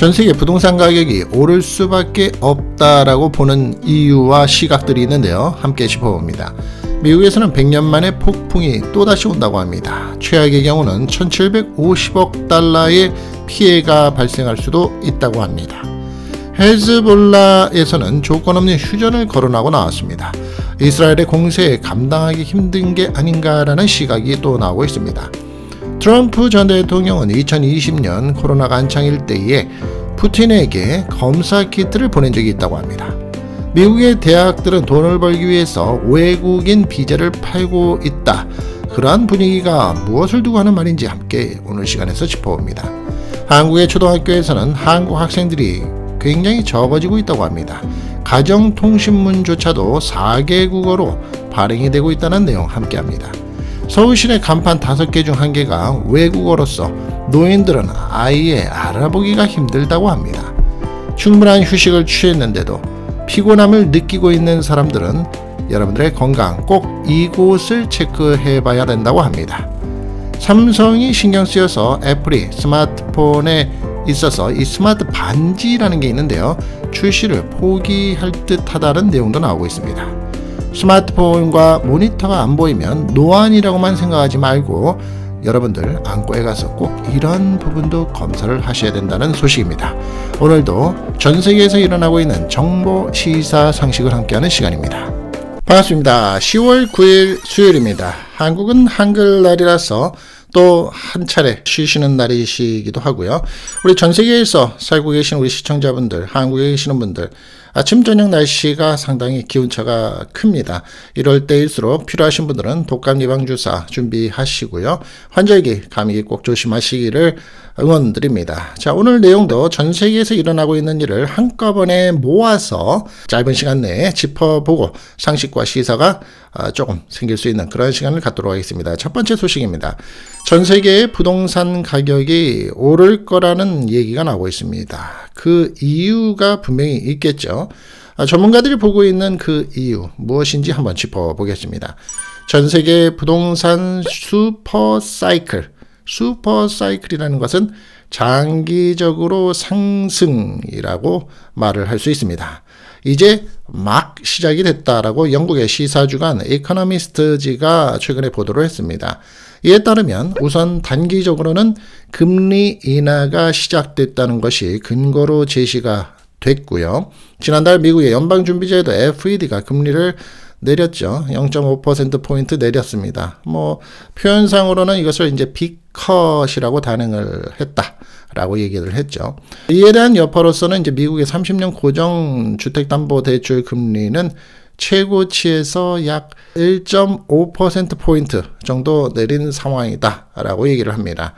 전 세계 부동산 가격이 오를 수밖에 없다라고 보는 이유와 시각들이 있는데요. 함께 짚어봅니다. 미국에서는 100년 만에 폭풍이 또다시 온다고 합니다. 최악의 경우는 1750억 달러의 피해가 발생할 수도 있다고 합니다. 헬즈볼라에서는 조건 없는 휴전을 거론하고 나왔습니다. 이스라엘의 공세에 감당하기 힘든 게 아닌가라는 시각이 또 나오고 있습니다. 트럼프 전 대통령은 2020년 코로나가 한창일 때에 푸틴에게 검사 키트를 보낸 적이 있다고 합니다. 미국의 대학들은 돈을 벌기 위해서 외국인 비자를 팔고 있다. 그러한 분위기가 무엇을 두고 하는 말인지 함께 오늘 시간에서 짚어봅니다. 한국의 초등학교에서는 한국 학생들이 굉장히 적어지고 있다고 합니다. 가정통신문조차도 4개국어로 발행이 되고 있다는 내용 함께 합니다. 서울시내 간판 5개 중 1개가 외국어로서 노인들은 아예 알아보기가 힘들다고 합니다. 충분한 휴식을 취했는데도 피곤함을 느끼고 있는 사람들은 여러분들의 건강 꼭 이곳을 체크해 봐야 된다고 합니다. 삼성이 신경 쓰여서 애플이 스마트폰에 있어서 이 스마트 반지라는 게 있는데요. 출시를 포기할 듯 하다는 내용도 나오고 있습니다. 스마트폰과 모니터가 안 보이면 노안이라고만 생각하지 말고 여러분들 안과에 가서 꼭 이런 부분도 검사를 하셔야 된다는 소식입니다. 오늘도 전 세계에서 일어나고 있는 정보 시사 상식을 함께하는 시간입니다. 반갑습니다. 10월 9일 수요일입니다. 한국은 한글날이라서 또 한 차례 쉬시는 날이시기도 하고요. 우리 전 세계에서 살고 계신 우리 시청자분들, 한국에 계시는 분들, 아침 저녁 날씨가 상당히 기온차가 큽니다. 이럴 때일수록 필요하신 분들은 독감 예방 주사 준비하시고요. 환절기 감기 꼭 조심하시기를 응원드립니다. 자, 오늘 내용도 전 세계에서 일어나고 있는 일을 한꺼번에 모아서 짧은 시간 내에 짚어보고 상식과 시사가 아, 조금 생길 수 있는 그런 시간을 갖도록 하겠습니다. 첫 번째 소식입니다. 전 세계의 부동산 가격이 오를 거라는 얘기가 나오고 있습니다. 그 이유가 분명히 있겠죠. 아, 전문가들이 보고 있는 그 이유 무엇인지 한번 짚어보겠습니다. 전 세계 부동산 슈퍼 사이클 슈퍼 사이클이라는 것은 장기적으로 상승이라고 말을 할 수 있습니다. 이제 막 시작이 됐다라고 영국의 시사주간 에코노미스트지가 최근에 보도를 했습니다. 이에 따르면 우선 단기적으로는 금리 인하가 시작됐다는 것이 근거로 제시가 됐고요. 지난달 미국의 연방준비제도 FED가 금리를 내렸죠. 0.5%포인트 내렸습니다. 뭐, 표현상으로는 이것을 이제 빅컷이라고 단행을 했다. 라고 얘기를 했죠. 이에 대한 여파로서는 이제 미국의 30년 고정 주택담보대출 금리는 최고치에서 약 1.5%포인트 정도 내린 상황이다. 라고 얘기를 합니다.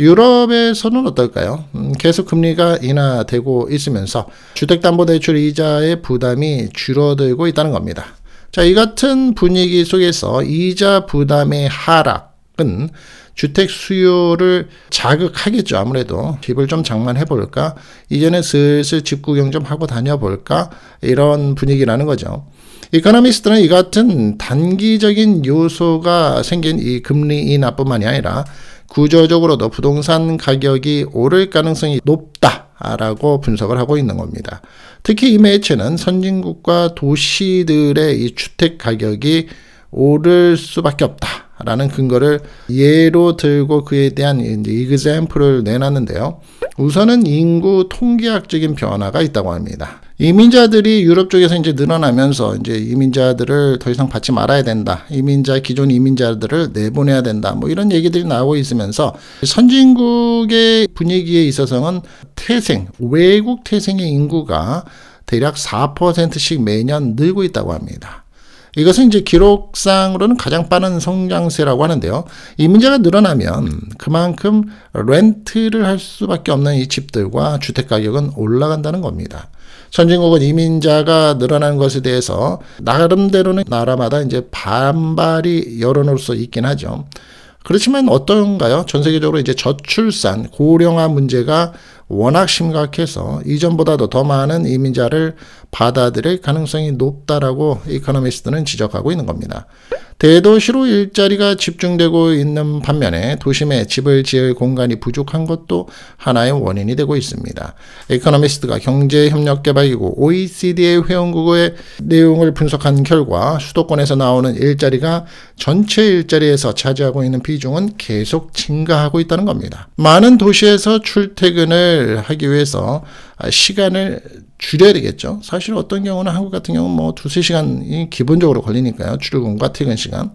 유럽에서는 어떨까요? 음, 계속 금리가 인하되고 있으면서 주택담보대출 이자의 부담이 줄어들고 있다는 겁니다. 자, 이 같은 분위기 속에서 이자 부담의 하락은 주택 수요를 자극하겠죠. 아무래도 집을 좀 장만해 볼까? 이제는 슬슬 집 구경 좀 하고 다녀 볼까? 이런 분위기라는 거죠. 이코노미스트는 이 같은 단기적인 요소가 생긴 이 금리 인하뿐만이 아니라 구조적으로도 부동산 가격이 오를 가능성이 높다라고 분석을 하고 있는 겁니다. 특히 이 매체는 선진국과 도시들의 이 주택 가격이 오를 수밖에 없다. 라는 근거를 예로 들고 그에 대한 이제 이그샘플을 내놨는데요. 우선은 인구 통계학적인 변화가 있다고 합니다. 이민자들이 유럽 쪽에서 이제 늘어나면서 이제 이민자들을 더 이상 받지 말아야 된다. 이민자 기존 이민자들을 내보내야 된다. 뭐 이런 얘기들이 나오고 있으면서 선진국의 분위기에 있어서는 태생 외국 태생의 인구가 대략 4%씩 매년 늘고 있다고 합니다. 이것은 이제 기록상으로는 가장 빠른 성장세라고 하는데요. 이민자가 늘어나면 그만큼 렌트를 할 수밖에 없는 이 집들과 주택 가격은 올라간다는 겁니다. 선진국은 이민자가 늘어나는 것에 대해서 나름대로는 나라마다 이제 반발이 여론으로서 있긴 하죠. 그렇지만 어떤가요? 전 세계적으로 이제 저출산, 고령화 문제가 워낙 심각해서 이전보다도 더 많은 이민자를 받아들일 가능성이 높다라고 이코노미스트는 지적하고 있는 겁니다. 대도시로 일자리가 집중되고 있는 반면에 도심에 집을 지을 공간이 부족한 것도 하나의 원인이 되고 있습니다. 에코노미스트가 경제협력개발기구 OECD의 회원국의 내용을 분석한 결과 수도권에서 나오는 일자리가 전체 일자리에서 차지하고 있는 비중은 계속 증가하고 있다는 겁니다. 많은 도시에서 출퇴근을 하기 위해서 시간을 줄여야 되겠죠. 사실 어떤 경우는 한국 같은 경우는 뭐 두세 시간이 기본적으로 걸리니까요. 출근과 퇴근 시간.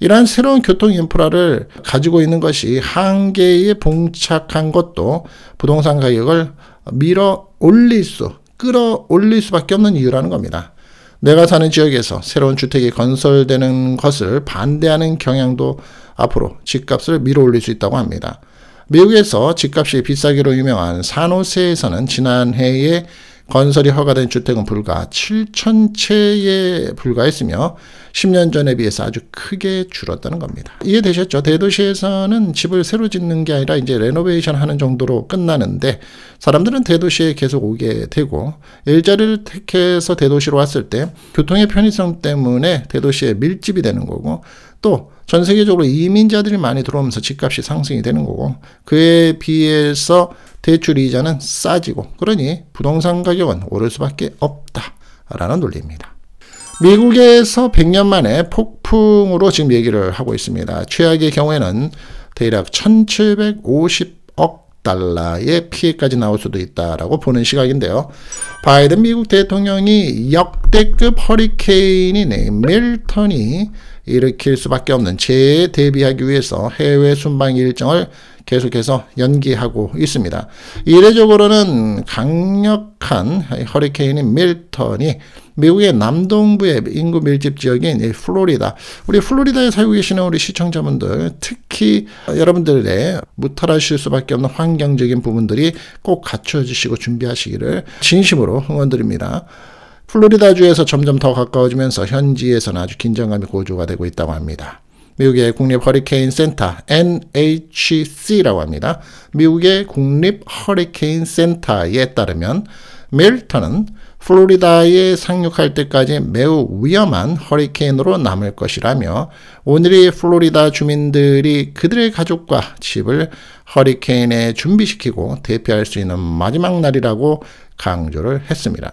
이러한 새로운 교통 인프라를 가지고 있는 것이 한계에 봉착한 것도 부동산 가격을 밀어 올릴 수, 끌어 올릴 수밖에 없는 이유라는 겁니다. 내가 사는 지역에서 새로운 주택이 건설되는 것을 반대하는 경향도 앞으로 집값을 밀어 올릴 수 있다고 합니다. 미국에서 집값이 비싸기로 유명한 산호세에서는 지난해에 건설이 허가된 주택은 불과 7천 채에 불과했으며 10년 전에 비해서 아주 크게 줄었다는 겁니다. 이해되셨죠? 대도시에서는 집을 새로 짓는 게 아니라 이제 레노베이션 하는 정도로 끝나는데 사람들은 대도시에 계속 오게 되고 일자리를 택해서 대도시로 왔을 때 교통의 편의성 때문에 대도시에 밀집이 되는 거고 또 전 세계적으로 이민자들이 많이 들어오면서 집값이 상승이 되는 거고 그에 비해서 대출 이자는 싸지고 그러니 부동산 가격은 오를 수밖에 없다라는 논리입니다. 미국에서 100년 만에 폭풍으로 지금 얘기를 하고 있습니다. 최악의 경우에는 대략 1750억 달러의 피해까지 나올 수도 있다라고 보는 시각인데요. 바이든 미국 대통령이 역대급 허리케인인 밀턴이 일으킬 수밖에 없는 재해에 대비하기 위해서 해외 순방 일정을 계속해서 연기하고 있습니다. 이례적으로는 강력한 허리케인인 밀턴이 미국의 남동부의 인구 밀집 지역인 플로리다. 우리 플로리다에 살고 계시는 우리 시청자분들, 특히 여러분들의 무탈하실 수밖에 없는 환경적인 부분들이 꼭 갖춰주시고 준비하시기를 진심으로 응원드립니다. 플로리다주에서 점점 더 가까워지면서 현지에서는 아주 긴장감이 고조가 되고 있다고 합니다. 미국의 국립 허리케인 센터 NHC라고 합니다. 미국의 국립 허리케인 센터에 따르면 밀턴은 플로리다에 상륙할 때까지 매우 위험한 허리케인으로 남을 것이라며 오늘이 플로리다 주민들이 그들의 가족과 집을 허리케인에 준비시키고 대피할 수 있는 마지막 날이라고 강조를 했습니다.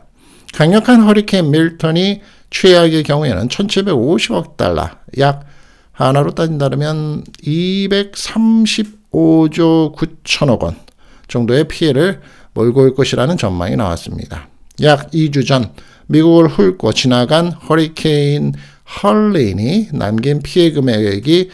강력한 허리케인 밀턴이 최악의 경우에는 1750억 달러, 약 하나로 따진다면 235조 9천억 원 정도의 피해를 몰고 올 것이라는 전망이 나왔습니다. 약 2주 전 미국을 훑고 지나간 허리케인 헐레인이 남긴 피해 금액이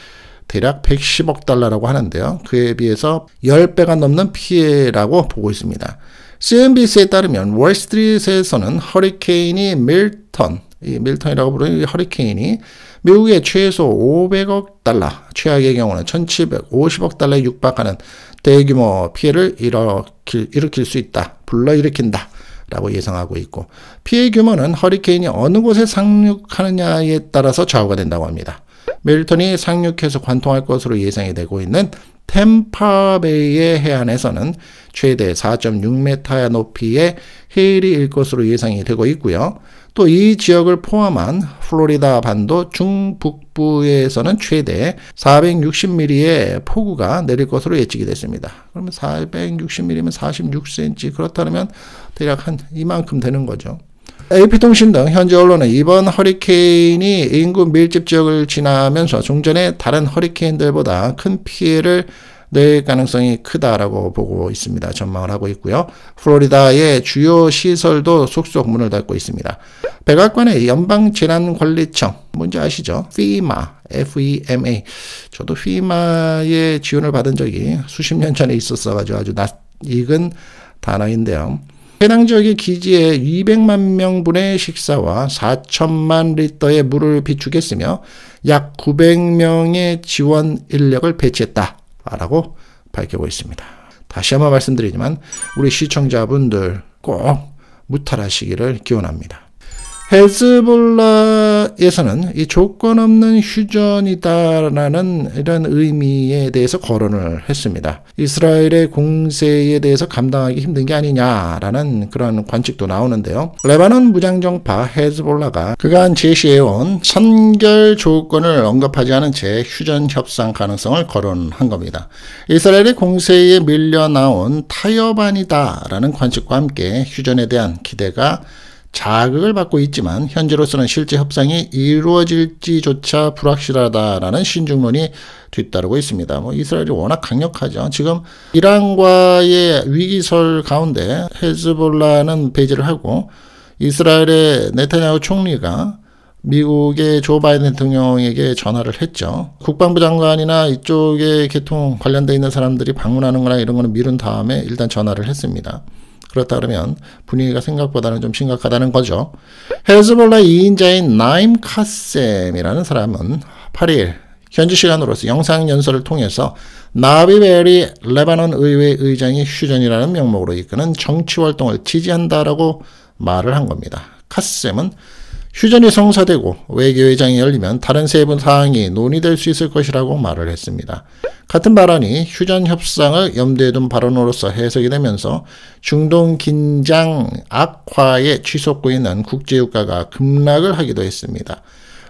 대략 110억 달러라고 하는데요. 그에 비해서 10배가 넘는 피해라고 보고 있습니다. CNBC에 따르면 월스트리트에서는 허리케인이 밀턴, 이 밀턴이라고 부르는 이 허리케인이 미국의 최소 500억 달러, 최악의 경우는 1750억 달러에 육박하는 대규모 피해를 일으킬, 일으킬 수 있다. 불러일으킨다. 라고 예상하고 있고 피해 규모는 허리케인이 어느 곳에 상륙하느냐에 따라서 좌우가 된다고 합니다. 밀턴이 상륙해서 관통할 것으로 예상이 되고 있는 템파베이의 해안에서는 최대 4.6m 높이의 해일이 일 것으로 예상이 되고 있고요. 또 이 지역을 포함한 플로리다 반도 중북부에서는 최대 460mm의 폭우가 내릴 것으로 예측이 됐습니다. 그러면 460mm면 46cm 그렇다면 대략 한 이만큼 되는 거죠. AP통신 등 현지 언론은 이번 허리케인이 인구 밀집 지역을 지나면서 종전의 다른 허리케인들보다 큰 피해를 낼 가능성이 크다라고 보고 있습니다. 전망을 하고 있고요. 플로리다의 주요 시설도 속속 문을 닫고 있습니다. 백악관의 연방재난관리청, 뭔지 아시죠? FEMA, F-E-M-A. 저도 FEMA의 지원을 받은 적이 수십 년 전에 있었어가지고 아주 낯익은 단어인데요. 해당 지역의 기지에 200만 명분의 식사와 4천만 리터의 물을 비축했으며 약 900명의 지원 인력을 배치했다라고 밝히고 있습니다. 다시 한번 말씀드리지만 우리 시청자분들 꼭 무탈하시기를 기원합니다. 헤즈볼라에서는 이 조건 없는 휴전이다라는 이런 의미에 대해서 거론을 했습니다. 이스라엘의 공세에 대해서 감당하기 힘든 게 아니냐라는 그런 관측도 나오는데요. 레바논 무장정파 헤즈볼라가 그간 제시해온 선결 조건을 언급하지 않은 채 휴전 협상 가능성을 거론한 겁니다. 이스라엘의 공세에 밀려 나온 타협안이다라는 관측과 함께 휴전에 대한 기대가 자극을 받고 있지만 현재로서는 실제 협상이 이루어질지조차 불확실하다라는 신중론이 뒤따르고 있습니다. 뭐 이스라엘이 워낙 강력하죠. 지금 이란과의 위기설 가운데 헤즈볼라는 배제를 하고 이스라엘의 네타냐후 총리가 미국의 조 바이든 대통령에게 전화를 했죠. 국방부 장관이나 이쪽에 개통 관련돼 있는 사람들이 방문하는 거나 이런 거는 미룬 다음에 일단 전화를 했습니다. 그렇다 그러면 분위기가 생각보다는 좀 심각하다는 거죠. 헤즈볼라 2인자인 나임 카셈이라는 사람은 8일 현지 시간으로서 영상 연설을 통해서 나비베리 레바논 의회 의장이 휴전이라는 명목으로 이끄는 정치 활동을 지지한다라고 말을 한 겁니다. 카셈은 휴전이 성사되고 외교회장이 열리면 다른 세부 사항이 논의될 수 있을 것이라고 말을 했습니다. 같은 발언이 휴전 협상을 염두에 둔 발언으로서 해석이 되면서 중동 긴장 악화에 취속고 있는 국제유가가 급락을 하기도 했습니다.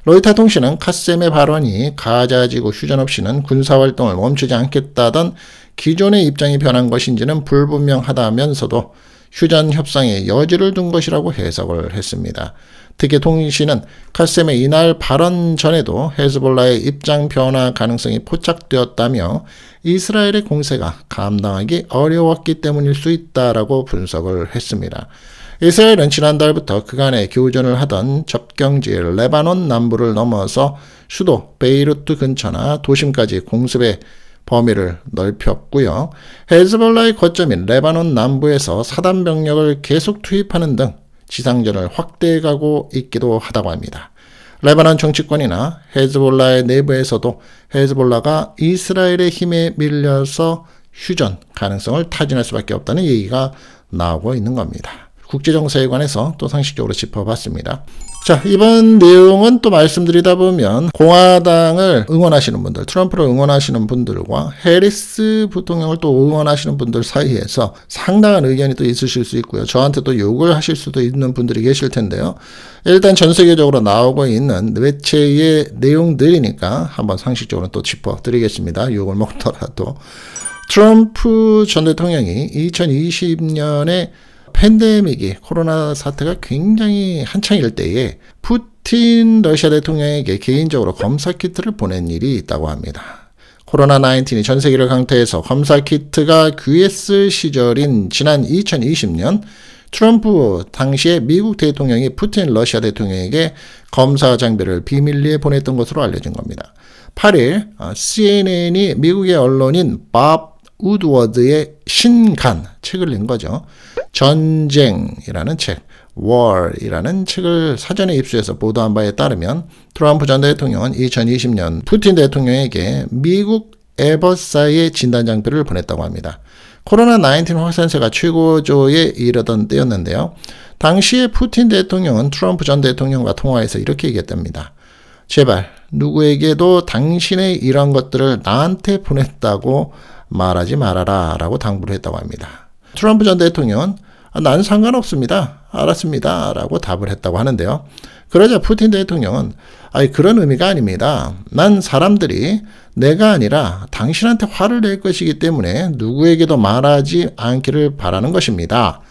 로이터 통신은 카셈의 발언이 가자지구 휴전 없이는 군사활동을 멈추지 않겠다던 기존의 입장이 변한 것인지는 불분명하다면서도 휴전 협상에 여지를 둔 것이라고 해석을 했습니다. 특히 통신은 카셈의 이날 발언 전에도 헤즈볼라의 입장 변화 가능성이 포착되었다며 이스라엘의 공세가 감당하기 어려웠기 때문일 수 있다라고 분석을 했습니다. 이스라엘은 지난달부터 그간의 교전을 하던 접경지 레바논 남부를 넘어서 수도 베이루트 근처나 도심까지 공습의 범위를 넓혔고요. 헤즈볼라의 거점인 레바논 남부에서 사단 병력을 계속 투입하는 등 지상전을 확대해가고 있기도 하다고 합니다. 레바논 정치권이나 헤즈볼라의 내부에서도 헤즈볼라가 이스라엘의 힘에 밀려서 휴전 가능성을 타진할 수밖에 없다는 얘기가 나오고 있는 겁니다. 국제정세에 관해서 또 상식적으로 짚어봤습니다. 자, 이번 내용은 또 말씀드리다 보면 공화당을 응원하시는 분들, 트럼프를 응원하시는 분들과 해리스 부통령을 또 응원하시는 분들 사이에서 상당한 의견이 또 있으실 수 있고요. 저한테 또 욕을 하실 수도 있는 분들이 계실 텐데요. 일단 전 세계적으로 나오고 있는 매체의 내용들이니까 한번 상식적으로 또 짚어드리겠습니다. 욕을 먹더라도. 트럼프 전 대통령이 2020년에 팬데믹이 코로나 사태가 굉장히 한창일 때에 푸틴 러시아 대통령에게 개인적으로 검사 키트를 보낸 일이 있다고 합니다. 코로나 19이 전 세계를 강타해서 검사 키트가 귀했을 시절인 지난 2020년 트럼프 당시에 미국 대통령이 푸틴 러시아 대통령에게 검사 장비를 비밀리에 보냈던 것으로 알려진 겁니다. 8일 CNN이 미국의 언론인 밥 우드워드의 신간 책을 낸 거죠. 전쟁이라는 책, war이라는 책을 사전에 입수해서 보도한 바에 따르면 트럼프 전 대통령은 2020년 푸틴 대통령에게 미국 에버사의 진단 장비를 보냈다고 합니다. 코로나19 확산세가 최고조에 이르던 때였는데요. 당시에 푸틴 대통령은 트럼프 전 대통령과 통화해서 이렇게 얘기했답니다. 제발 누구에게도 당신의 이런 것들을 나한테 보냈다고 말하지 말아라 라고 당부를 했다고 합니다. 트럼프 전 대통령은 아, 난 상관없습니다. 알았습니다. 라고 답을 했다고 하는데요. 그러자 푸틴 대통령은 아니 그런 의미가 아닙니다. 난 사람들이 내가 아니라 당신한테 화를 낼 것이기 때문에 누구에게도 말하지 않기를 바라는 것입니다.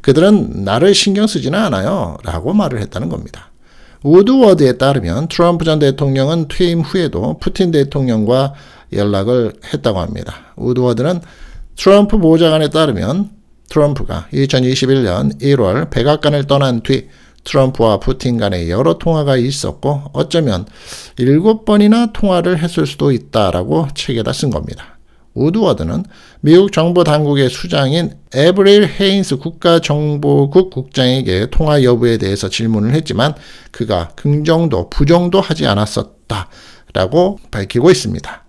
그들은 나를 신경 쓰지는 않아요. 라고 말을 했다는 겁니다. 우드워드에 따르면 트럼프 전 대통령은 퇴임 후에도 푸틴 대통령과 연락을 했다고 합니다. 우드워드는 트럼프 보좌관에 따르면 트럼프가 2021년 1월 백악관을 떠난 뒤 트럼프와 푸틴 간에 여러 통화가 있었고 어쩌면 7번이나 통화를 했을 수도 있다라고 책에다 쓴 겁니다. 우드워드는 미국 정부 당국의 수장인 에브릴 헤인스 국가정보국 국장에게 통화 여부에 대해서 질문을 했지만 그가 긍정도 부정도 하지 않았었다라고 밝히고 있습니다.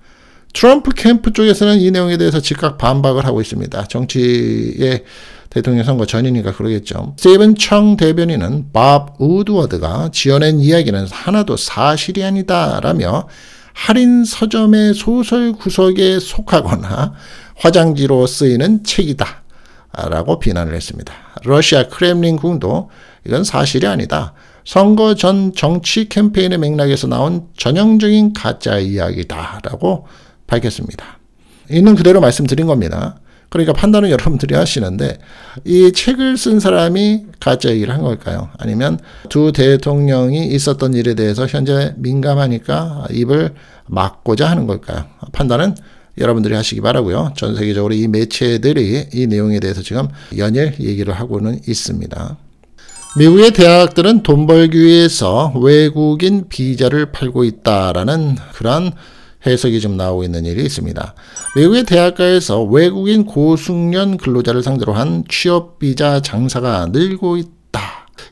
트럼프 캠프 쪽에서는 이 내용에 대해서 즉각 반박을 하고 있습니다. 정치의 대통령 선거 전이니까 그러겠죠. 스티븐 청 대변인은 밥 우드워드가 지어낸 이야기는 하나도 사실이 아니다라며 할인 서점의 소설 구석에 속하거나 화장지로 쓰이는 책이다. 라고 비난을 했습니다. 러시아 크렘린궁도 이건 사실이 아니다. 선거 전 정치 캠페인의 맥락에서 나온 전형적인 가짜 이야기다라고 밝혔습니다. 있는 그대로 말씀드린 겁니다. 그러니까 판단은 여러분들이 하시는데 이 책을 쓴 사람이 가짜 얘기를 한 걸까요? 아니면 두 대통령이 있었던 일에 대해서 현재 민감하니까 입을 막고자 하는 걸까요? 판단은 여러분들이 하시기 바라고요. 전 세계적으로 이 매체들이 이 내용에 대해서 지금 연일 얘기를 하고는 있습니다. 미국의 대학들은 돈 벌기 위해서 외국인 비자를 팔고 있다라는 그런 해석이 좀 나오고 있는 일이 있습니다. 미국의 대학가에서 외국인 고숙련 근로자를 상대로 한 취업 비자 장사가 늘고 있다.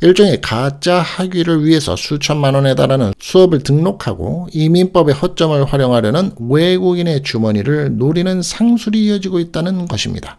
일종의 가짜 학위를 위해서 수천만 원에 달하는 수업을 등록하고 이민법의 허점을 활용하려는 외국인의 주머니를 노리는 상술이 이어지고 있다는 것입니다.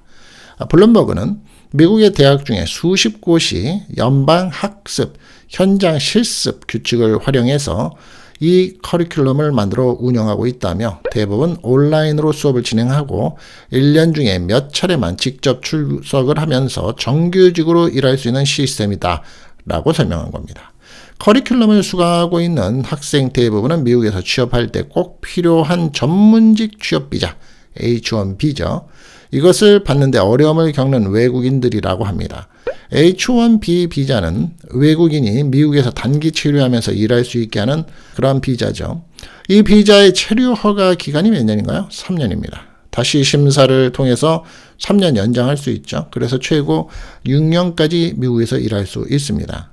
블룸버그는 미국의 대학 중에 수십 곳이 연방 학습, 현장 실습 규칙을 활용해서 이 커리큘럼을 만들어 운영하고 있다며 대부분 온라인으로 수업을 진행하고 1년 중에 몇 차례만 직접 출석을 하면서 정규직으로 일할 수 있는 시스템이다 라고 설명한 겁니다. 커리큘럼을 수강하고 있는 학생 대부분은 미국에서 취업할 때 꼭 필요한 전문직 취업 비자, H1B죠. 이것을 받는데 어려움을 겪는 외국인들이라고 합니다. H1B 비자는 외국인이 미국에서 단기 체류하면서 일할 수 있게 하는 그러한 비자죠. 이 비자의 체류 허가 기간이 몇 년인가요? 3년입니다. 다시 심사를 통해서 3년 연장할 수 있죠. 그래서 최고 6년까지 미국에서 일할 수 있습니다.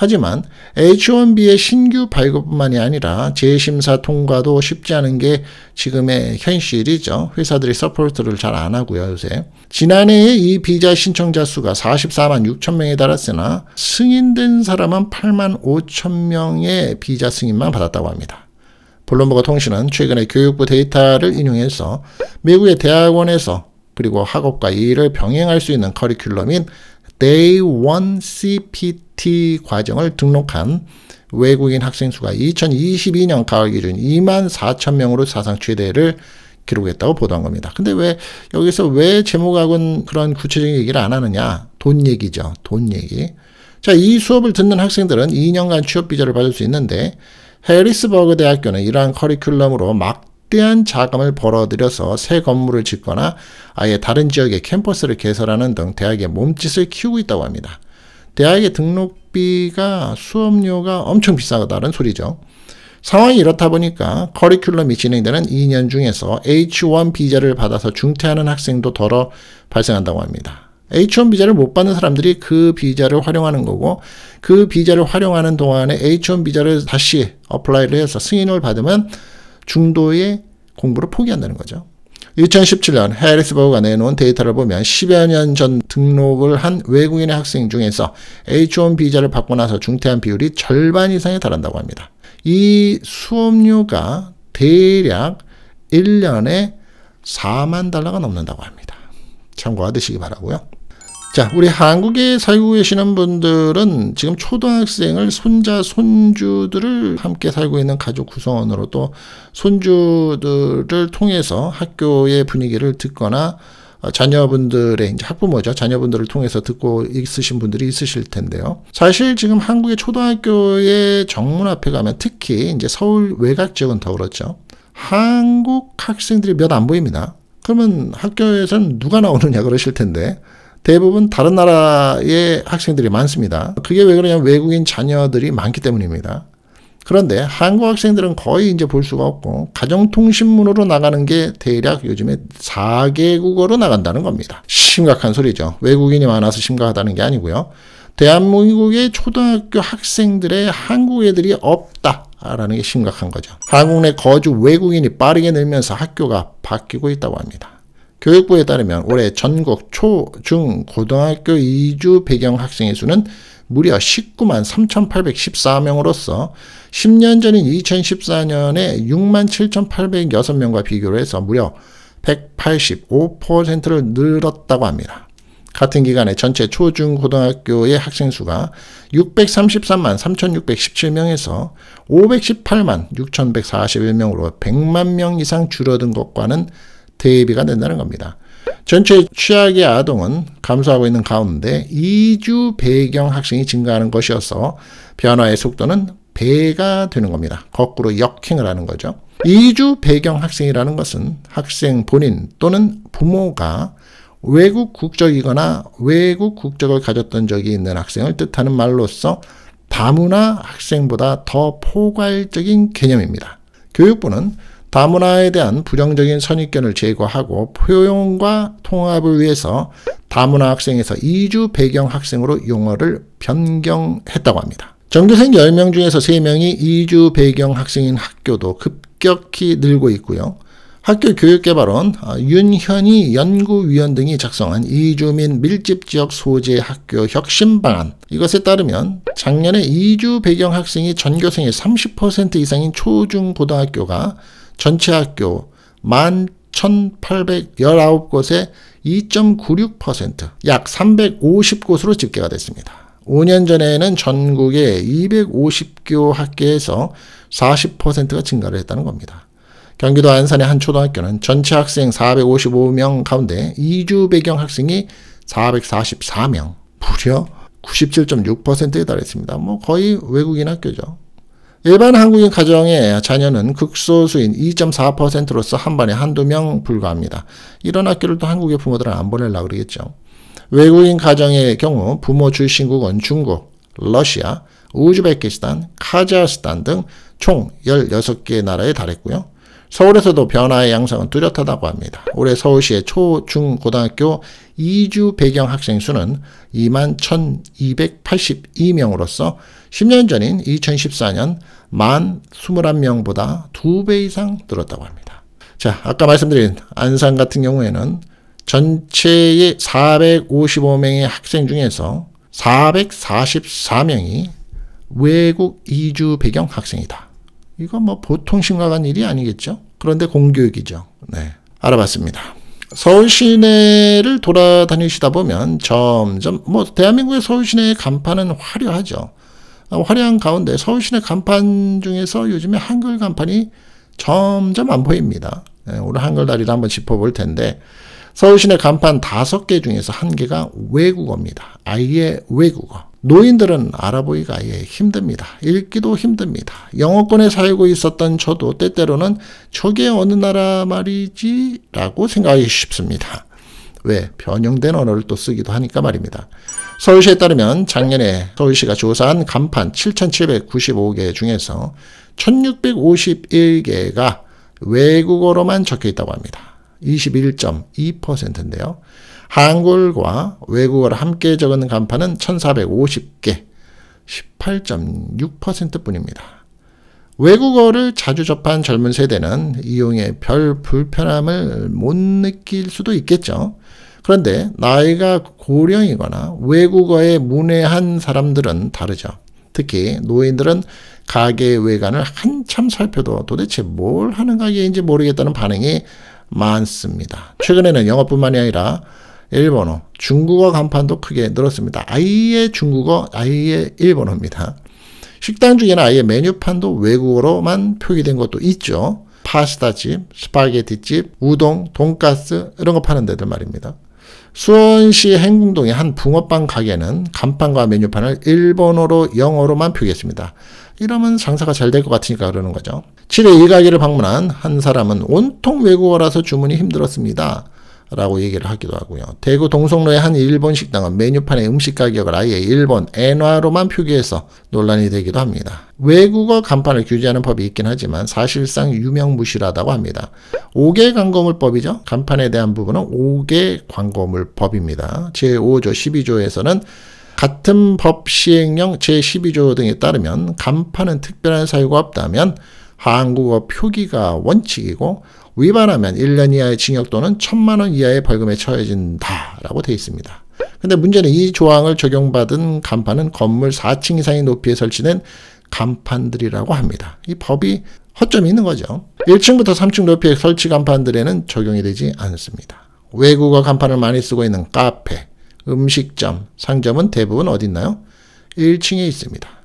하지만 H1B의 신규 발급뿐만이 아니라 재심사 통과도 쉽지 않은 게 지금의 현실이죠. 회사들이 support를 잘 안 하고요, 요새. 지난해에 이 비자 신청자 수가 44만 6천 명에 달했으나 승인된 사람은 8만 5천 명의 비자 승인만 받았다고 합니다. 블룸버그 통신은 최근에 교육부 데이터를 인용해서 미국의 대학원에서 그리고 학업과 일을 병행할 수 있는 커리큘럼인 Day 1 CPT 과정을 등록한 외국인 학생 수가 2022년 가을 기준 2만 4천 명으로 사상 최대를 기록했다고 보도한 겁니다. 근데 왜 여기서 왜 제목하고는 그런 구체적인 얘기를 안 하느냐? 돈 얘기죠. 돈 얘기. 자, 이 수업을 듣는 학생들은 2년간 취업 비자를 받을 수 있는데 해리스버그 대학교는 이러한 커리큘럼으로 막대한 자금을 벌어들여서 새 건물을 짓거나 아예 다른 지역의 캠퍼스를 개설하는 등 대학의 몸짓을 키우고 있다고 합니다. 대학의 등록비가 수업료가 엄청 비싸다는 소리죠. 상황이 이렇다 보니까 커리큘럼이 진행되는 2년 중에서 H1 비자를 받아서 중퇴하는 학생도 덜어 발생한다고 합니다. H1 비자를 못 받는 사람들이 그 비자를 활용하는 거고 그 비자를 활용하는 동안에 H1 비자를 다시 apply를 해서 승인을 받으면 중도의 공부를 포기한다는 거죠. 2017년 해리스버그가 내놓은 데이터를 보면 10여 년 전 등록을 한 외국인의 학생 중에서 H1 비자를 받고 나서 중퇴한 비율이 절반 이상에 달한다고 합니다. 이 수업료가 대략 1년에 4만 달러가 넘는다고 합니다. 참고하시기 바라고요. 자, 우리 한국에 살고 계시는 분들은 지금 초등학생을 손자, 손주들을 함께 살고 있는 가족 구성원으로 또 손주들을 통해서 학교의 분위기를 듣거나 어, 자녀분들의 이제 학부모죠. 자녀분들을 통해서 듣고 있으신 분들이 있으실 텐데요. 사실 지금 한국의 초등학교의 정문 앞에 가면 특히 이제 서울 외곽 지역은 더 그렇죠. 한국 학생들이 몇 안 보입니다. 그러면 학교에서는 누가 나오느냐 그러실 텐데 대부분 다른 나라의 학생들이 많습니다. 그게 왜 그러냐면 외국인 자녀들이 많기 때문입니다. 그런데 한국 학생들은 거의 이제 볼 수가 없고 가정통신문으로 나가는 게 대략 요즘에 4개국어로 나간다는 겁니다. 심각한 소리죠. 외국인이 많아서 심각하다는 게 아니고요. 대한민국의 초등학교 학생들의 한국 애들이 없다라는 게 심각한 거죠. 한국 내 거주 외국인이 빠르게 늘면서 학교가 바뀌고 있다고 합니다. 교육부에 따르면 올해 전국 초, 중, 고등학교 이주 배경 학생의 수는 무려 19만 3,814명으로서 10년 전인 2014년에 6만 7,806명과 비교를 해서 무려 185%를 늘었다고 합니다. 같은 기간에 전체 초중고등학교의 학생 수가 633만 3,617명에서 518만 6,141명으로 100만 명 이상 줄어든 것과는 대비가 된다는 겁니다. 전체 취약의 아동은 감소하고 있는 가운데 이주 배경 학생이 증가하는 것이어서 변화의 속도는 배가 되는 겁니다. 거꾸로 역행을 하는 거죠. 이주 배경 학생이라는 것은 학생 본인 또는 부모가 외국 국적이거나 외국 국적을 가졌던 적이 있는 학생을 뜻하는 말로서 다문화 학생보다 더 포괄적인 개념입니다. 교육부는 다문화에 대한 부정적인 선입견을 제거하고 포용과 통합을 위해서 다문화 학생에서 이주 배경 학생으로 용어를 변경했다고 합니다. 전교생 10명 중에서 3명이 이주 배경 학생인 학교도 급격히 늘고 있고요. 학교 교육개발원 어, 윤현희 연구위원 등이 작성한 이주민 밀집지역 소재 학교 혁신 방안 이것에 따르면 작년에 이주 배경 학생이 전교생의 30% 이상인 초중고등학교가 전체 학교 11,819곳에 2.96%, 약 350곳으로 집계가 됐습니다. 5년 전에는 전국의 250교 학교에서 40%가 증가를 했다는 겁니다. 경기도 안산의 한 초등학교는 전체 학생 455명 가운데 이주 배경 학생이 444명, 무려 97.6%에 달했습니다. 뭐 거의 외국인 학교죠. 일반 한국인 가정의 자녀는 극소수인 2.4%로서 한 반에 한두 명 불과합니다. 이런 학교를 또 한국의 부모들은 안 보내려고 그러겠죠. 외국인 가정의 경우 부모 출신국은 중국, 러시아, 우즈베키스탄, 카자흐스탄 등 총 16개 나라에 달했고요. 서울에서도 변화의 양상은 뚜렷하다고 합니다. 올해 서울시의 초, 중, 고등학교 이주 배경 학생 수는 2만 1282명으로서 10년 전인 2014년 만 21명보다 2배 이상 늘었다고 합니다. 자, 아까 말씀드린 안산 같은 경우에는 전체의 455명의 학생 중에서 444명이 외국 이주 배경 학생이다. 이건 뭐 보통 심각한 일이 아니겠죠? 그런데 공교육이죠. 네. 알아봤습니다. 서울 시내를 돌아다니시다 보면 점점 뭐 대한민국의 서울 시내의 간판은 화려하죠. 화려한 가운데 서울 시내 간판 중에서 요즘에 한글 간판이 점점 안 보입니다. 네, 오늘 한글다리를 한번 짚어볼 텐데 서울시내 간판 다섯 개 중에서 한 개가 외국어입니다. 아예 외국어. 노인들은 알아보기가 아예 힘듭니다. 읽기도 힘듭니다. 영어권에 살고 있었던 저도 때때로는 저게 어느 나라 말이지? 라고 생각하기 쉽습니다. 왜? 변형된 언어를 또 쓰기도 하니까 말입니다. 서울시에 따르면 작년에 서울시가 조사한 간판 7,795개 중에서 1,651개가 외국어로만 적혀 있다고 합니다. 21.2%인데요. 한글과 외국어를 함께 적은 간판은 1450개, 18.6% 뿐입니다. 외국어를 자주 접한 젊은 세대는 이용에 별 불편함을 못 느낄 수도 있겠죠. 그런데 나이가 고령이거나 외국어에 문외한 사람들은 다르죠. 특히 노인들은 가게 외관을 한참 살펴도 도대체 뭘 하는 가게인지 모르겠다는 반응이 많습니다. 최근에는 영어뿐만이 아니라 일본어, 중국어 간판도 크게 늘었습니다. 아예 중국어, 아예 일본어입니다. 식당 중에는 아예 메뉴판도 외국어로만 표기된 것도 있죠. 파스타집, 스파게티집, 우동, 돈가스 이런 거 파는 데들 말입니다. 수원시 행궁동의 한 붕어빵 가게는 간판과 메뉴판을 일본어로 영어로만 표기했습니다. 이러면 장사가 잘 될 것 같으니까 그러는 거죠. 7회 이 가게를 방문한 한 사람은 온통 외국어라서 주문이 힘들었습니다. 라고 얘기를 하기도 하고요. 대구 동성로의 한 일본 식당은 메뉴판의 음식 가격을 아예 일본 엔화로만 표기해서 논란이 되기도 합니다. 외국어 간판을 규제하는 법이 있긴 하지만 사실상 유명무실하다고 합니다. 5개 광고물법이죠. 간판에 대한 부분은 5개 광고물법입니다. 제5조 12조에서는 같은 법 시행령 제12조 등에 따르면 간판은 특별한 사유가 없다면 한국어 표기가 원칙이고 위반하면 1년 이하의 징역 또는 1천만 원 이하의 벌금에 처해진다라고 되어 있습니다. 근데 문제는 이 조항을 적용받은 간판은 건물 4층 이상의 높이에 설치된 간판들이라고 합니다. 이 법이 허점이 있는 거죠. 1층부터 3층 높이의 설치 간판들에는 적용이 되지 않습니다. 외국어 간판을 많이 쓰고 있는 카페, 음식점, 상점은 대부분 어디 있나요? 1층에 있습니다.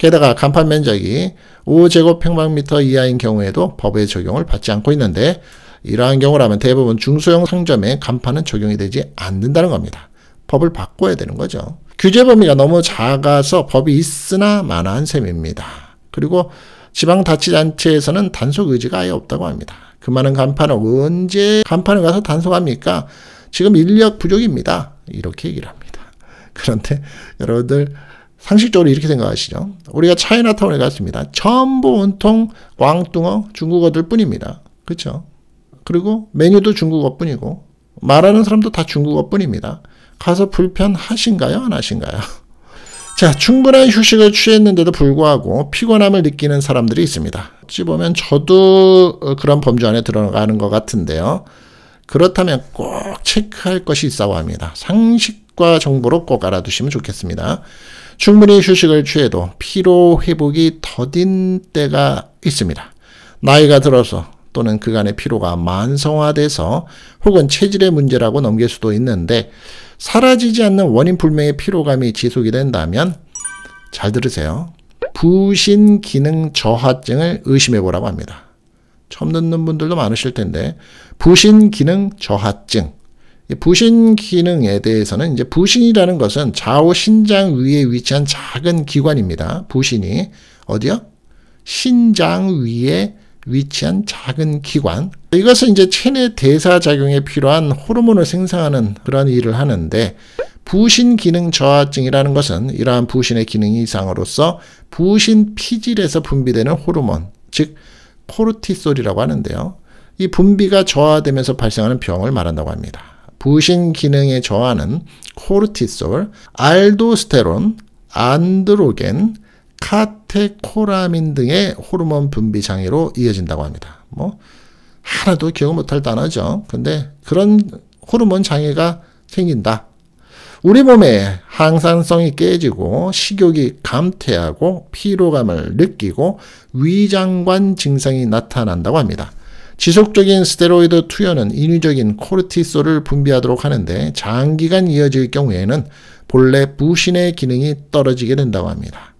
게다가 간판 면적이 5제곱평방미터 이하인 경우에도 법의 적용을 받지 않고 있는데 이러한 경우라면 대부분 중소형 상점에 간판은 적용이 되지 않는다는 겁니다. 법을 바꿔야 되는 거죠. 규제 범위가 너무 작아서 법이 있으나 마나한 셈입니다. 그리고 지방자치단체에서는 단속 의지가 아예 없다고 합니다. 그 많은 간판을 언제 간판을 가서 단속합니까? 지금 인력 부족입니다. 이렇게 얘기를 합니다. 그런데 여러분들 상식적으로 이렇게 생각하시죠. 우리가 차이나타운에 갔습니다. 전부 온통 꽝뚱어 중국어들 뿐입니다. 그렇죠? 그리고 메뉴도 중국어 뿐이고 말하는 사람도 다 중국어 뿐입니다. 가서 불편하신가요? 안 하신가요? 자, 충분한 휴식을 취했는데도 불구하고 피곤함을 느끼는 사람들이 있습니다. 어찌 보면 저도 어, 그런 범주 안에 들어가는 것 같은데요. 그렇다면 꼭 체크할 것이 있다고 합니다. 상식 과 정보로 꼭 알아두시면 좋겠습니다. 충분히 휴식을 취해도 피로 회복이 더딘 때가 있습니다. 나이가 들어서 또는 그간의 피로가 만성화돼서 혹은 체질의 문제라고 넘길 수도 있는데 사라지지 않는 원인 불명의 피로감이 지속이 된다면 잘 들으세요. 부신 기능 저하증을 의심해 보라고 합니다. 처음 듣는 분들도 많으실 텐데 부신 기능 저하증 부신 기능에 대해서는 이제 부신이라는 것은 좌우 신장 위에 위치한 작은 기관입니다. 부신이 어디요? 신장 위에 위치한 작은 기관. 이것은 이제 체내 대사 작용에 필요한 호르몬을 생성하는 그런 일을 하는데 부신 기능 저하증이라는 것은 이러한 부신의 기능 이상으로서 부신 피질에서 분비되는 호르몬, 즉 코르티솔이라고 하는데요. 이 분비가 저하되면서 발생하는 병을 말한다고 합니다. 부신 기능의 저하는 코르티솔, 알도스테론, 안드로겐, 카테코라민 등의 호르몬 분비 장애로 이어진다고 합니다. 뭐 하나도 기억 못할 단어죠. 근데 그런 호르몬 장애가 생긴다. 우리 몸의 항산성이 깨지고 식욕이 감퇴하고 피로감을 느끼고 위장관 증상이 나타난다고 합니다. 지속적인 스테로이드 투여는 인위적인 코르티솔을 분비하도록 하는데 장기간 이어질 경우에는 본래 부신의 기능이 떨어지게 된다고 합니다.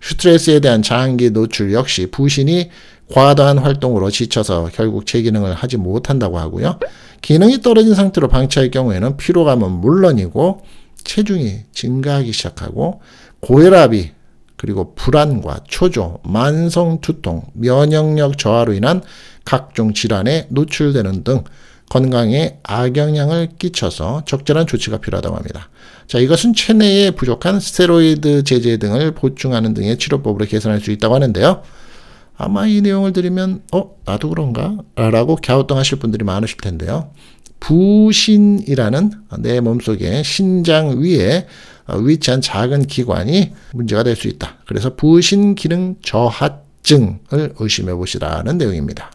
스트레스에 대한 장기 노출 역시 부신이 과다한 활동으로 지쳐서 결국 제 기능을 하지 못한다고 하고요. 기능이 떨어진 상태로 방치할 경우에는 피로감은 물론이고 체중이 증가하기 시작하고 고혈압이 그리고 불안과 초조, 만성 두통, 면역력 저하로 인한 각종 질환에 노출되는 등 건강에 악영향을 끼쳐서 적절한 조치가 필요하다고 합니다. 자, 이것은 체내에 부족한 스테로이드 제제 등을 보충하는 등의 치료법으로 개선할 수 있다고 하는데요. 아마 이 내용을 들으면 어 나도 그런가? 라고 갸우뚱하실 분들이 많으실 텐데요. 부신이라는 내 몸속에 신장 위에 위치한 작은 기관이 문제가 될 수 있다. 그래서 부신 기능 저하증을 의심해 보시라는 내용입니다.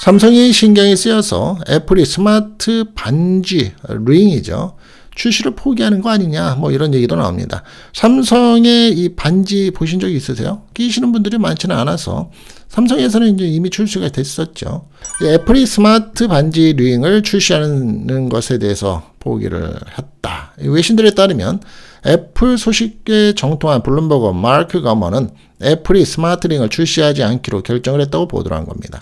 삼성이 신경이 쓰여서 애플이 스마트 반지 링이죠. 출시를 포기하는 거 아니냐 뭐 이런 얘기도 나옵니다. 삼성의 이 반지 보신 적이 있으세요? 끼시는 분들이 많지는 않아서 삼성에서는 이제 이미 출시가 됐었죠. 애플이 스마트 반지 링을 출시하는 것에 대해서 포기를 했다. 외신들에 따르면 애플 소식에 정통한 블룸버그 마크 거먼은 애플이 스마트링을 출시하지 않기로 결정을 했다고 보도를 한 겁니다.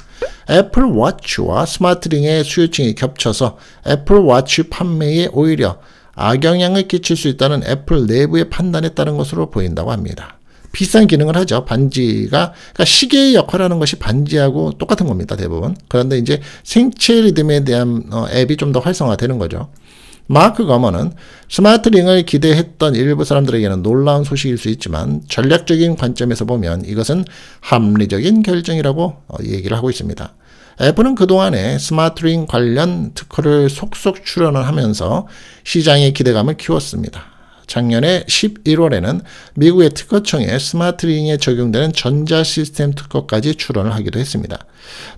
애플 워치와 스마트링의 수요층이 겹쳐서 애플 워치 판매에 오히려 악영향을 끼칠 수 있다는 애플 내부의 판단에 따른 것으로 보인다고 합니다. 비싼 기능을 하죠. 반지가 그러니까 시계의 역할을 하는 것이 반지하고 똑같은 겁니다. 대부분. 그런데 이제 생체 리듬에 대한 어, 앱이 좀 더 활성화되는 거죠. 마크 거먼은 스마트 링을 기대했던 일부 사람들에게는 놀라운 소식일 수 있지만 전략적인 관점에서 보면 이것은 합리적인 결정이라고 어, 얘기를 하고 있습니다. 애플은 그동안에 스마트링 관련 특허를 속속 출원을 하면서 시장의 기대감을 키웠습니다. 작년에 11월에는 미국의 특허청에 스마트링에 적용되는 전자 시스템 특허까지 출원을 하기도 했습니다.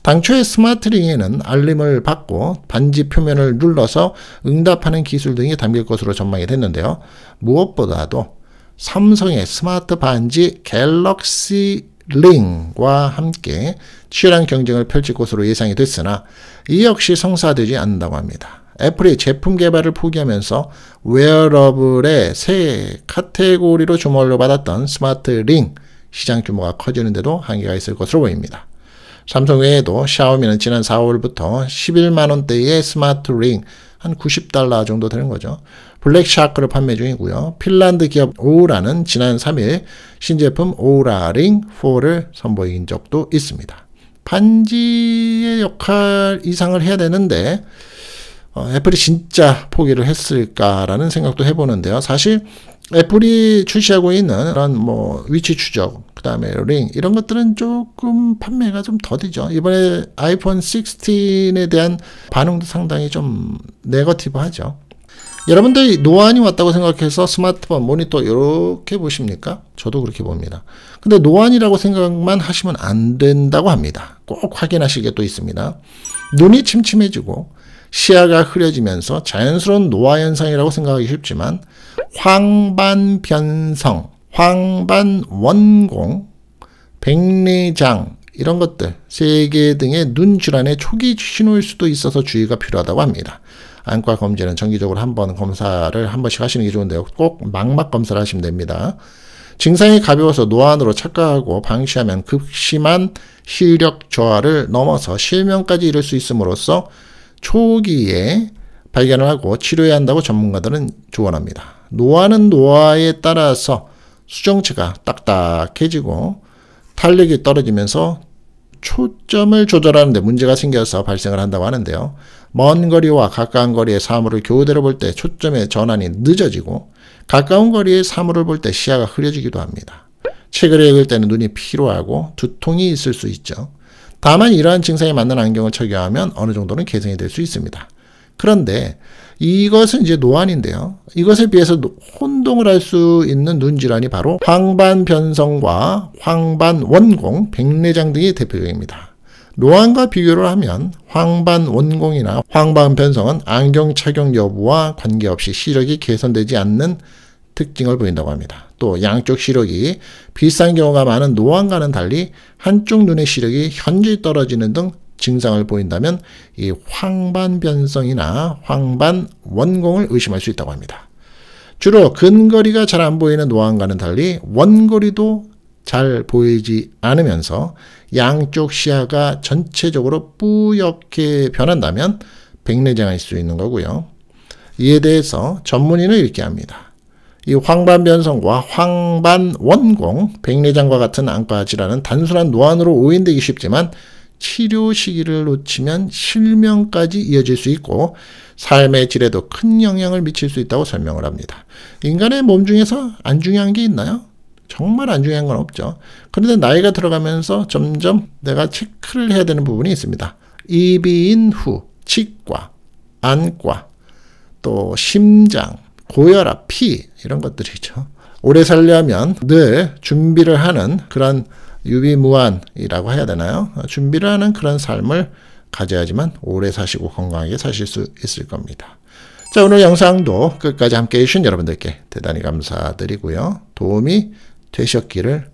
당초에 스마트링에는 알림을 받고 반지 표면을 눌러서 응답하는 기술 등이 담길 것으로 전망이 됐는데요. 무엇보다도 삼성의 스마트 반지 갤럭시 링과 함께 치열한 경쟁을 펼칠 것으로 예상이 됐으나 이 역시 성사되지 않는다고 합니다. 애플이 제품 개발을 포기하면서 웨어러블의 새 카테고리로 주목을 받았던 스마트 링 시장 규모가 커지는데도 한계가 있을 것으로 보입니다. 삼성 외에도 샤오미는 지난 4월부터 11만 원대의 스마트 링 한 90달러 정도 되는 거죠. 블랙 샤크를 판매 중이고요. 핀란드 기업 오우라는 지난 3일 신제품 오우라 링 4를 선보인 적도 있습니다. 반지의 역할 이상을 해야 되는데 어, 애플이 진짜 포기를 했을까라는 생각도 해보는데요. 사실 애플이 출시하고 있는 그런 뭐 위치 추적, 그 다음에 링 이런 것들은 조금 판매가 좀 더디죠. 이번에 아이폰 16에 대한 반응도 상당히 좀 네거티브하죠. 여러분들이 노안이 왔다고 생각해서 스마트폰, 모니터 이렇게 보십니까? 저도 그렇게 봅니다. 근데 노안이라고 생각만 하시면 안 된다고 합니다. 꼭 확인하실 게 또 있습니다. 눈이 침침해지고 시야가 흐려지면서 자연스러운 노화 현상이라고 생각하기 쉽지만 황반 변성, 황반 원공, 백내장 이런 것들, 세계 등의 눈 질환의 초기 신호일 수도 있어서 주의가 필요하다고 합니다. 안과 검진은 정기적으로 한 번 검사를 한 번씩 하시는 게 좋은데요. 꼭 망막 검사를 하시면 됩니다. 증상이 가벼워서 노안으로 착각하고 방치하면 극심한 시력 저하를 넘어서 실명까지 이룰 수 있음으로써 초기에 발견을 하고 치료해야 한다고 전문가들은 조언합니다. 노화는 노화에 따라서 수정체가 딱딱해지고 탄력이 떨어지면서 초점을 조절하는데 문제가 생겨서 발생을 한다고 하는데요. 먼 거리와 가까운 거리의 사물을 교대로 볼 때 초점의 전환이 늦어지고 가까운 거리의 사물을 볼 때 시야가 흐려지기도 합니다. 책을 읽을 때는 눈이 피로하고 두통이 있을 수 있죠. 다만 이러한 증상에 맞는 안경을 착용하면 어느 정도는 개선이 될 수 있습니다. 그런데 이것은 이제 노안인데요. 이것에 비해서 혼동을 할 수 있는 눈 질환이 바로 황반 변성과 황반 원공, 백내장 등이 대표적입니다. 노안과 비교를 하면 황반 원공이나 황반 변성은 안경 착용 여부와 관계없이 시력이 개선되지 않는 특징을 보인다고 합니다. 또 양쪽 시력이 비슷한 경우가 많은 노안과는 달리 한쪽 눈의 시력이 현저히 떨어지는 등 증상을 보인다면 이 황반 변성이나 황반 원공을 의심할 수 있다고 합니다. 주로 근거리가 잘 안 보이는 노안과는 달리 원거리도 잘 보이지 않으면서 양쪽 시야가 전체적으로 뿌옇게 변한다면 백내장일 수 있는 거고요. 이에 대해서 전문의는 이렇게 합니다. 이 황반변성과 황반원공, 백내장과 같은 안과 질환은 단순한 노안으로 오인되기 쉽지만 치료 시기를 놓치면 실명까지 이어질 수 있고 삶의 질에도 큰 영향을 미칠 수 있다고 설명을 합니다. 인간의 몸 중에서 안 중요한 게 있나요? 정말 안 중요한 건 없죠. 그런데 나이가 들어가면서 점점 내가 체크를 해야 되는 부분이 있습니다. 이비인 후, 치과, 안과, 또 심장, 고혈압, 피 이런 것들이죠. 오래 살려면 늘 준비를 하는 그런 유비무환이라고 해야 되나요? 준비를 하는 그런 삶을 가져야지만 오래 사시고 건강하게 사실 수 있을 겁니다. 자, 오늘 영상도 끝까지 함께 해주신 여러분들께 대단히 감사드리고요. 도움이 되셨기를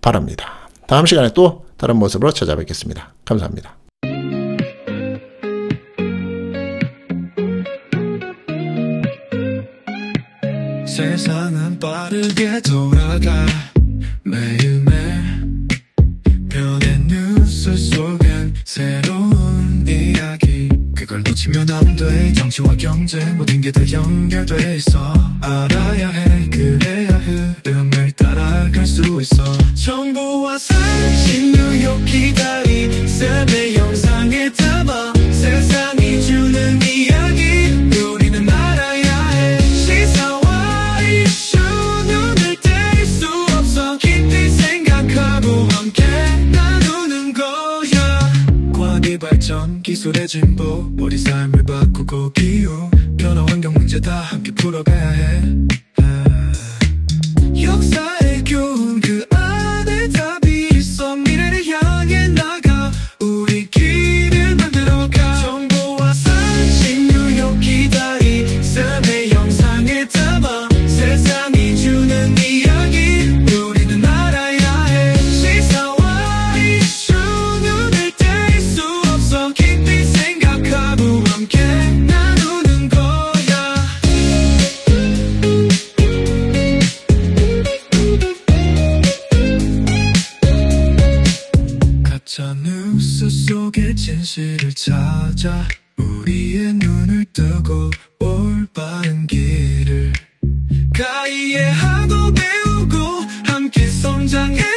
바랍니다. 다음 시간에 또 다른 모습으로 찾아뵙겠습니다. 감사합니다. 세상은 빠르게 돌아가. 매일매일 변의 뉴스 속엔 새로운 이야기. 그걸 놓치면 안돼. 정치와 경제 모든 게 다 연결돼 있어. 알아야 해. 그래야 흐름을 따라갈 수 있어. 정보와 상식 뉴욕 기다리 기술의 진보 우리 삶을 바꾸고 기후 변화 환경 문제 다 함께 풀어가야 해 진실을 찾아 우리의 눈을 뜨고 올바른 길을 가 이해하고 배우고 함께 성장해